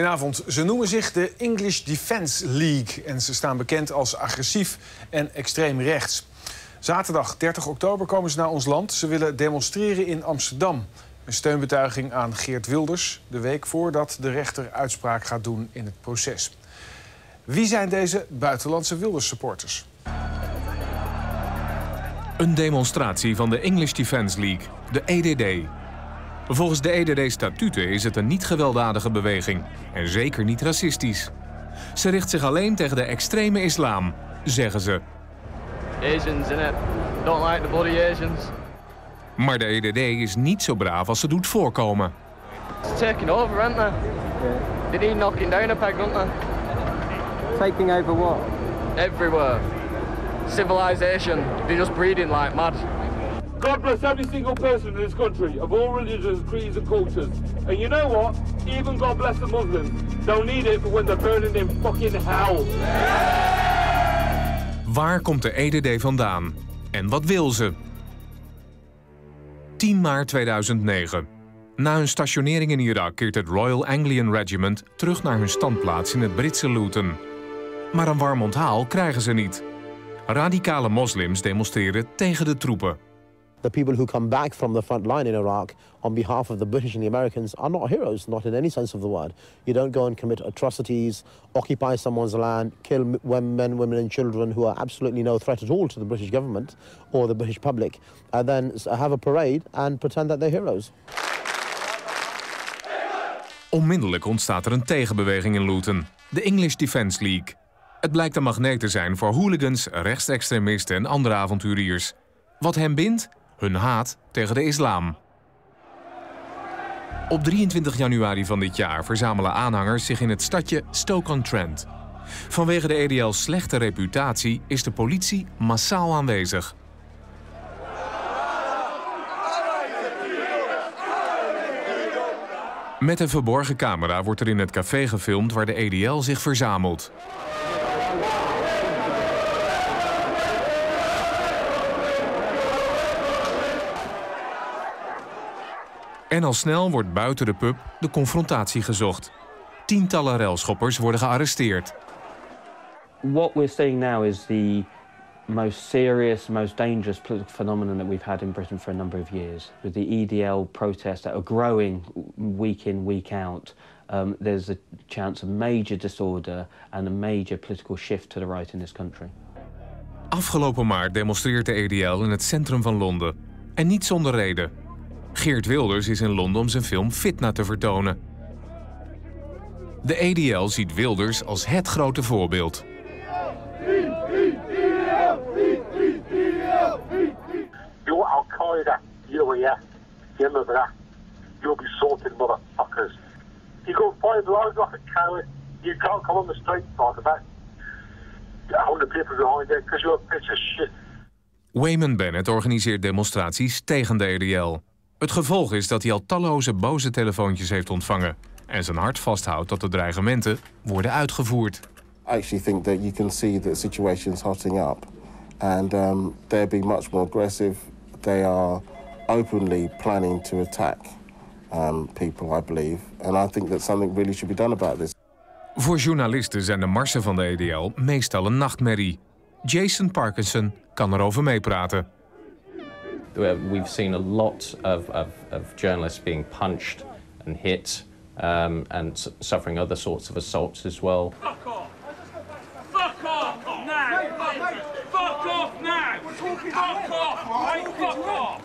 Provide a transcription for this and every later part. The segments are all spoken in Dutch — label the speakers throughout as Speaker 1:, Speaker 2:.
Speaker 1: Goedenavond. Ze noemen zich de English Defence League en ze staan bekend als agressief en extreem rechts. Zaterdag 30 oktober komen ze naar ons land. Ze willen demonstreren in Amsterdam. Een steunbetuiging aan Geert Wilders, de week voordat de rechter uitspraak gaat doen in het proces. Wie zijn deze buitenlandse Wilders-supporters?
Speaker 2: Een demonstratie van de English Defence League, de EDD. Volgens de EDD-statuten is het een niet gewelddadige beweging en zeker niet racistisch. Ze richt zich alleen tegen de extreme islam, zeggen ze.
Speaker 3: Asians in it. Don't like the bloody Asians.
Speaker 2: Maar de EDD is niet zo braaf als ze doet voorkomen.
Speaker 3: It's taking over, aren't they? They need knocking down a peg, don't they?
Speaker 4: Taking over what?
Speaker 3: Everywhere. Civilization. They're just breeding like mad.
Speaker 5: God bless every single person in this country of all religions, creeds, and cultures. And you know what? Even God bless the Muslims. They'll need it for when they're burning in fucking hell.
Speaker 2: Waar komt de EDD vandaan? En wat wil ze? 10 maart 2009. Na hun stationering in Irak keert het Royal Anglian Regiment terug naar hun standplaats in het Britse Luton. Maar een warm onthaal krijgen ze niet. Radicale moslims demonstreren tegen de troepen.
Speaker 6: The people who come back from the front line in Iraq on behalf of the British and the Americans are not heroes, not in any sense of the word. You don't go and commit atrocities, occupy someone's land, kill men, women, and children who are absolutely no threat at all to the British government or the British public, and then have a parade and pretend that they're heroes.
Speaker 2: Onmiddellijk ontstaat er een tegenbeweging in Luton, de English Defence League. Het blijkt een magneet te zijn voor hooligans, rechtsextremisten en andere avonturiers. Wat hen bindt? Hun haat tegen de islam. Op 23 januari van dit jaar verzamelen aanhangers zich in het stadje Stoke-on-Trent. Vanwege de EDL's slechte reputatie is de politie massaal aanwezig. Met een verborgen camera wordt er in het café gefilmd waar de EDL zich verzamelt. En al snel wordt buiten de pub de confrontatie gezocht. Tientallen railschoppers worden gearresteerd.
Speaker 4: What we're seeing now is the most serious, most dangerous political phenomenon that we've had in Britain for a number of years. With the EDL protests that are growing week in, week out, um, there's a chance of major disorder and a major political shift to the right in this country.
Speaker 2: Afgelopen maart demonstreert de EDL in het centrum van Londen. En niet zonder reden. Geert Wilders is in Londen om zijn film Fitna te vertonen. De EDL ziet Wilders als het grote voorbeeld.
Speaker 7: You're Al Qaeda, you yeah, you remember that? You'll be sorted, motherfuckers. You go five lives like a coward. You can't come on the street and talk about hundred people behind you because you're a piece of shit.
Speaker 2: Wayman Bennett organiseert demonstraties tegen de EDL. Het gevolg is dat hij al talloze boze telefoontjes heeft ontvangen en zijn hart vasthoudt dat de dreigementen worden uitgevoerd.
Speaker 8: I actually think that you can see the situation's hotting up and um, they're being much more aggressive. They are openly planning to attack um, people, I believe. And I think that something really should be done about this.
Speaker 2: Voor journalisten zijn de marsen van de EDL meestal een nachtmerrie. Jason Parkinson kan erover meepraten.
Speaker 9: We've seen a lot of, of, of journalists being punched and hit um, and suffering other sorts of assaults as well.
Speaker 5: Fuck off! Fuck off now! Fuck off now! Fuck off! Fuck off!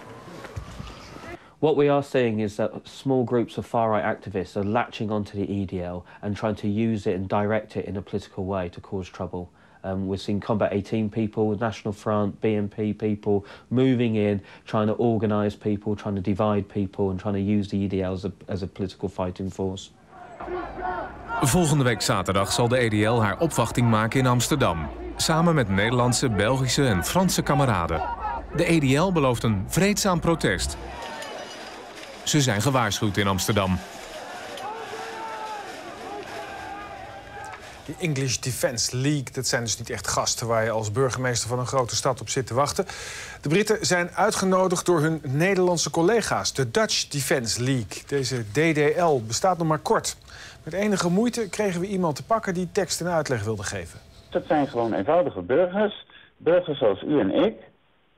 Speaker 4: What we are seeing is that small groups of far right activists are latching onto the EDL and trying to use it and direct it in a political way to cause trouble. Um, we're seeing Combat 18 people, National Front, BNP people moving in, trying to organise people, trying to divide people and trying to use the EDL as a, as a political fighting force.
Speaker 2: Volgende week zaterdag zal de EDL haar opwachting maken in Amsterdam. Samen met Nederlandse, Belgische en Franse kameraden. De EDL belooft een vreedzaam protest. Ze zijn gewaarschuwd in Amsterdam.
Speaker 1: De English Defence League, dat zijn dus niet echt gasten waar je als burgemeester van een grote stad op zit te wachten. De Britten zijn uitgenodigd door hun Nederlandse collega's, de Dutch Defence League. Deze DDL bestaat nog maar kort. Met enige moeite kregen we iemand te pakken die tekst en uitleg wilde geven.
Speaker 10: Dat zijn gewoon eenvoudige burgers. Burgers zoals u en ik,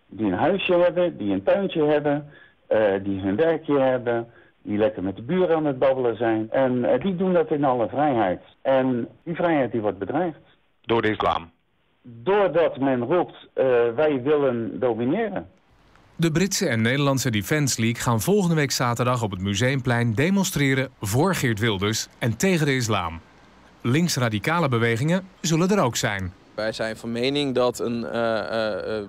Speaker 10: die een huisje hebben, die een tuintje hebben, uh, die hun werkje hebben, die lekker met de buren aan het babbelen zijn. En uh, die doen dat in alle vrijheid. En die vrijheid die wordt bedreigd.
Speaker 11: Door de islam?
Speaker 10: Doordat men roept, uh, wij willen domineren.
Speaker 2: De Britse en Nederlandse Defence League gaan volgende week zaterdag op het Museumplein demonstreren voor Geert Wilders en tegen de islam. Linksradicale bewegingen zullen er ook zijn.
Speaker 12: Wij zijn van mening dat een uh, uh,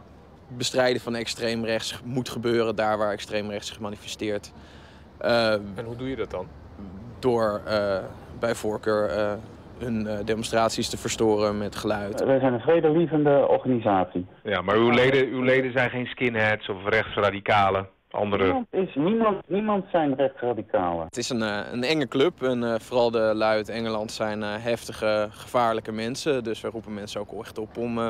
Speaker 12: bestrijden van extreemrechts moet gebeuren daar waar extreemrechts zich manifesteert.
Speaker 11: En hoe doe je dat dan?
Speaker 12: Door bij voorkeur hun demonstraties te verstoren met geluid.
Speaker 10: Wij zijn een vredelievende organisatie.
Speaker 11: Ja, maar uw leden, uw leden zijn geen skinheads of rechtsradicalen? Andere...
Speaker 10: Niemand, is, niemand, niemand zijn rechtsradicalen.
Speaker 12: Het is een, een enge club en vooral de lui uit Engeland zijn heftige, gevaarlijke mensen. Dus we roepen mensen ook echt op om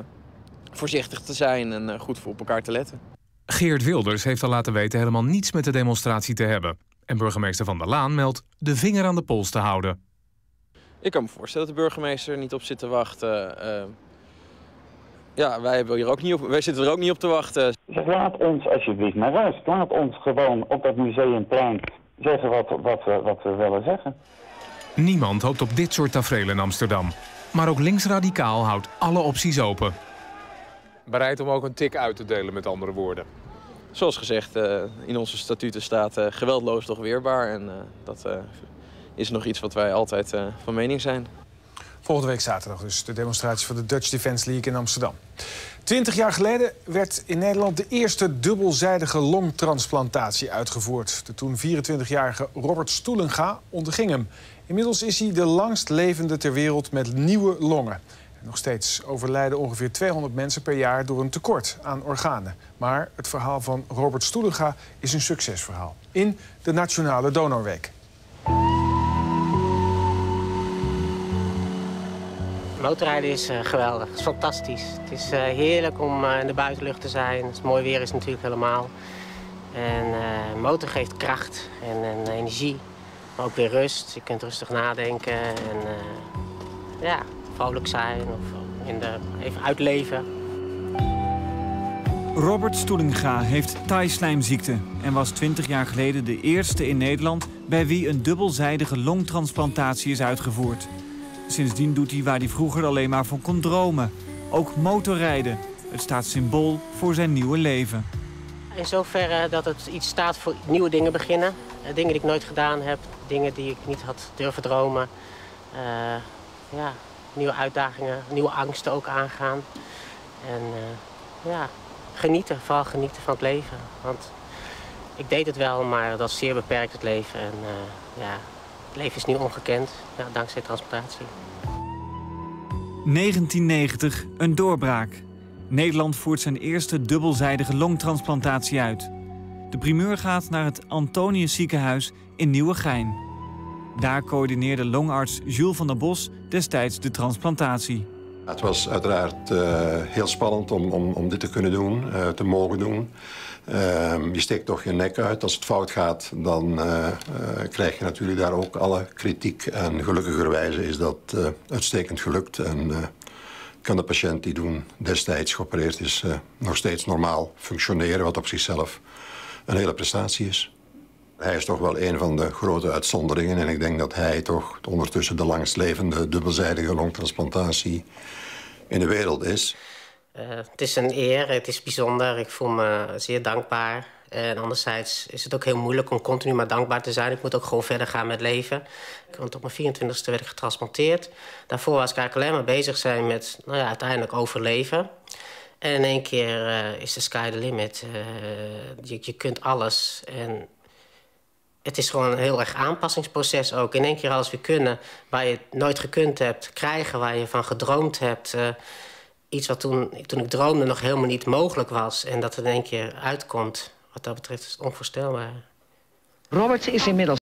Speaker 12: voorzichtig te zijn en goed voor op elkaar te letten.
Speaker 2: Geert Wilders heeft al laten weten helemaal niets met de demonstratie te hebben. En burgemeester Van der Laan meldt de vinger aan de pols te houden.
Speaker 12: Ik kan me voorstellen dat de burgemeester er niet op zit te wachten. Uh, ja, wij, hebben hier ook niet op, wij zitten er ook niet op te wachten.
Speaker 10: Zeg, laat ons alsjeblieft naar rust. Laat ons gewoon op dat museumplein zeggen wat, wat, we, wat we willen zeggen.
Speaker 2: Niemand hoopt op dit soort tafereel in Amsterdam. Maar ook linksradicaal houdt alle opties open.
Speaker 11: Bereid om ook een tik uit te delen, met andere woorden.
Speaker 12: Zoals gezegd, uh, in onze statuten staat uh, geweldloos toch weerbaar. En uh, dat is nog iets wat wij altijd van mening zijn.
Speaker 1: Volgende week zaterdag dus de demonstratie van de Dutch Defence League in Amsterdam. Twintig jaar geleden werd in Nederland de eerste dubbelzijdige longtransplantatie uitgevoerd. De toen 24-jarige Robert Stoelenga onderging hem. Inmiddels is hij de langst levende ter wereld met nieuwe longen. Nog steeds overlijden ongeveer 200 mensen per jaar door een tekort aan organen. Maar het verhaal van Robert Stoelenga is een succesverhaal. In de Nationale Donorweek.
Speaker 13: Motorrijden is uh, geweldig, het is fantastisch. Het is uh, heerlijk om uh, in de buitenlucht te zijn. Het mooi weer is natuurlijk helemaal. En motor geeft kracht en, en, energie, maar ook weer rust. Je kunt rustig nadenken en ja, vrolijk zijn of in de, even uitleven.
Speaker 14: Robert Stoelinga heeft taaislijmziekte en was 20 jaar geleden de eerste in Nederland bij wie een dubbelzijdige longtransplantatie is uitgevoerd. Sindsdien doet hij waar hij vroeger alleen maar van kon dromen. Ook motorrijden. Het staat symbool voor zijn nieuwe leven.
Speaker 13: In zoverre dat het iets staat voor nieuwe dingen beginnen. Dingen die ik nooit gedaan heb. Dingen die ik niet had durven dromen. Uh, ja, nieuwe uitdagingen, nieuwe angsten ook aangaan. En uh, ja, genieten, vooral genieten van het leven. Want ik deed het wel, maar dat is zeer beperkt het leven. En uh, ja, het leven is nu ongekend, ja, dankzij transplantatie.
Speaker 14: 1990, een doorbraak. Nederland voert zijn eerste dubbelzijdige longtransplantatie uit. De primeur gaat naar het Antonius ziekenhuis in Nieuwegein. Daar coördineerde longarts Jules van der Bos destijds de transplantatie.
Speaker 15: Het was uiteraard uh, heel spannend om, om, om dit te kunnen doen, uh, te mogen doen. Uh, je steekt toch je nek uit. Als het fout gaat, dan krijg je natuurlijk daar ook alle kritiek. En gelukkigerwijze is dat uitstekend gelukt. En kan de patiënt die toen destijds geopereerd is... nog steeds normaal functioneren, wat op zichzelf een hele prestatie is. Hij is toch wel een van de grote uitzonderingen. En ik denk dat hij toch ondertussen de langstlevende dubbelzijdige longtransplantatie in de wereld is.
Speaker 13: Uh, het is een eer, het is bijzonder. Ik voel me zeer dankbaar. En anderzijds is het ook heel moeilijk om continu maar dankbaar te zijn. Ik moet ook gewoon verder gaan met leven. Want op mijn 24e werd ik getransplanteerd. Daarvoor was ik eigenlijk alleen maar bezig zijn met nou ja, uiteindelijk overleven. En in één keer uh, is de sky the limit. Uh, je, je kunt alles. En het is gewoon een heel erg aanpassingsproces ook. In één keer alles weer kunnen waar je het nooit gekund hebt. Krijgen waar je van gedroomd hebt. Uh, iets wat toen, toen ik droomde nog helemaal niet mogelijk was. En dat het in één keer uitkomt. Wat dat betreft is het onvoorstelbaar.
Speaker 16: Robert is inmiddels